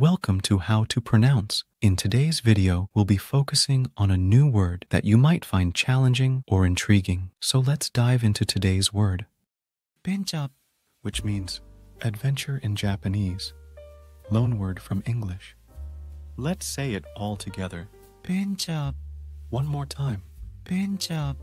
Welcome to How to Pronounce. In today's video, we'll be focusing on a new word that you might find challenging or intriguing. So let's dive into today's word, ベンチャー, which means adventure in Japanese, loanword from English. Let's say it all together. ベンチャー, One more time. 벤잡,